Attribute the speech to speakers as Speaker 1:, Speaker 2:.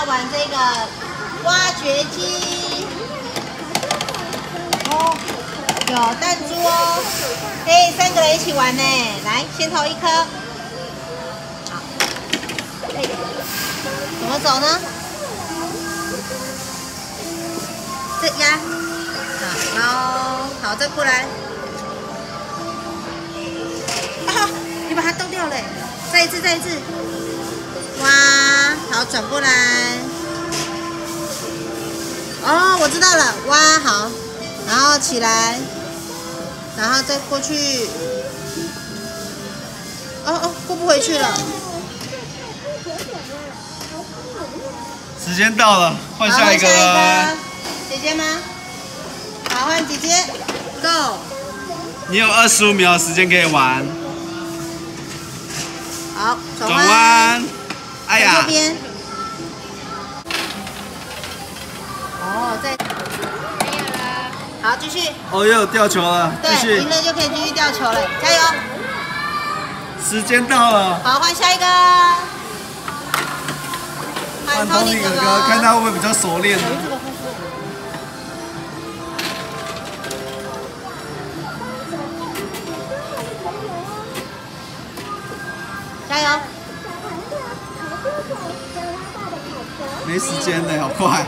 Speaker 1: 要玩这个挖掘机。哦，有弹珠哦，可以三个人一起玩呢。来，先投一颗。好，哎，怎么走呢？这压，好，然后好，再过来。啊，你把它倒掉了，再一次，再一次。哇，好，转过来。哦，我知道了，哇，好。然后起来，然后再过去。哦哦，过不回去了。
Speaker 2: 时间到了，换下一个。
Speaker 1: 姐姐吗？好，换姐姐，Go。
Speaker 2: 你有二十五秒时间可以玩。
Speaker 1: 好，转弯。
Speaker 2: 哎呀。
Speaker 1: 这边。继续。
Speaker 2: 哦，又有掉球了。
Speaker 1: 对，赢了就可以继续掉球了，加油！
Speaker 2: 时间到了。
Speaker 1: 好，换下一个。
Speaker 2: 换 Tony 哥哥，看他会不会比较熟练。
Speaker 1: 加油！
Speaker 2: 没时间了，好快。